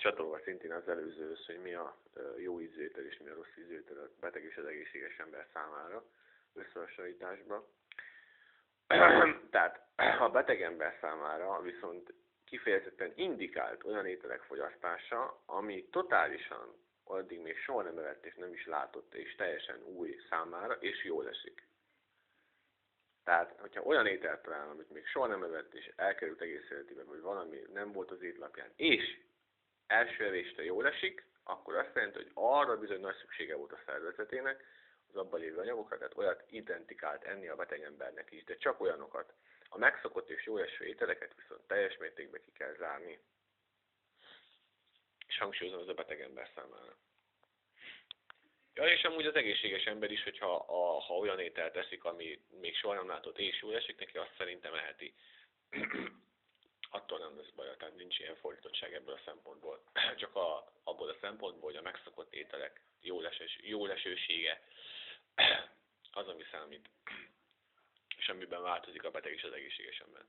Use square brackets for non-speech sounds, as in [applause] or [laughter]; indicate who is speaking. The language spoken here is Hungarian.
Speaker 1: csatolva szintén az előzőhöz, hogy mi a jó ízétel és mi a rossz ízétel a beteg és az egészséges ember számára összehasonlításban. [clears throat] Tehát a beteg ember számára viszont kifejezetten indikált olyan ételek fogyasztása, ami totálisan addig még soha nem evett és nem is látott, és teljesen új számára, és jól esik. Tehát, hogyha olyan ételt talál, amit még soha nem evett, és elkerült egész életében, hogy valami nem volt az étlapján, és első evésre jól esik, akkor azt jelenti, hogy arra bizony nagy szüksége volt a szervezetének, az abban lévő anyagokat, tehát olyat identikált enni a beteg embernek is, de csak olyanokat. A megszokott és jó eső ételeket viszont teljes mértékben ki kell zárni. És hangsúlyozom, az a beteg ember számára. Ja, és amúgy az egészséges ember is, hogyha a, ha olyan ételt teszik, ami még soha nem látott és jól esik neki, azt szerintem eheti. Attól nem lesz baj, tehát nincs ilyen fordítottság ebből a szempontból. [clears throat] Csak a, abból a szempontból, hogy a megszokott ételek jó, leses, jó lesősége [clears throat] az, ami számít, és [clears throat] amiben változik a beteg és az egészséges ember.